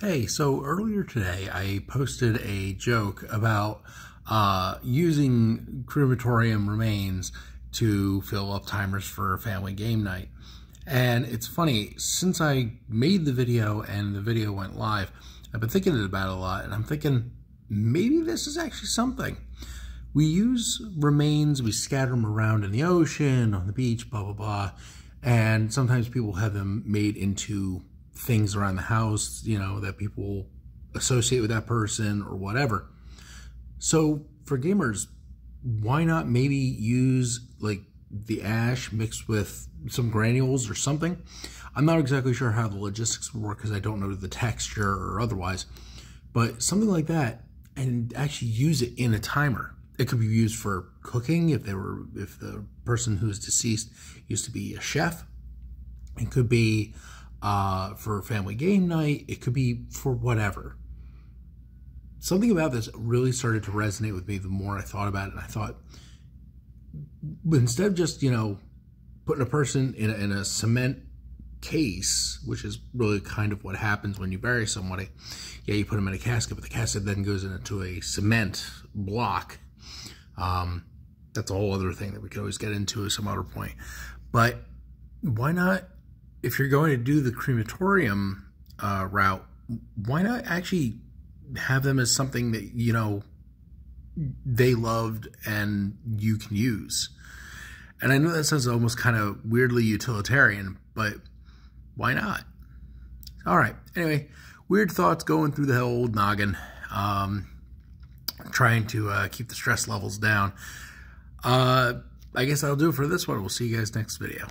Hey, so earlier today I posted a joke about uh, using crematorium remains to fill up timers for family game night. And it's funny, since I made the video and the video went live, I've been thinking about it a lot, and I'm thinking maybe this is actually something. We use remains, we scatter them around in the ocean, on the beach, blah, blah, blah. And sometimes people have them made into things around the house, you know, that people associate with that person or whatever. So for gamers, why not maybe use like the ash mixed with some granules or something? I'm not exactly sure how the logistics would work because I don't know the texture or otherwise, but something like that and actually use it in a timer. It could be used for cooking if they were if the person who's deceased used to be a chef. It could be uh, for family game night. It could be for whatever. Something about this really started to resonate with me the more I thought about it. And I thought, instead of just, you know, putting a person in a, in a cement case, which is really kind of what happens when you bury somebody. Yeah, you put them in a casket, but the casket then goes into a cement block. Um, that's a whole other thing that we could always get into at some other point. But why not if you're going to do the crematorium uh, route, why not actually have them as something that, you know, they loved and you can use? And I know that sounds almost kind of weirdly utilitarian, but why not? All right. Anyway, weird thoughts going through the old noggin, um, trying to uh, keep the stress levels down. Uh, I guess that'll do it for this one. We'll see you guys next video.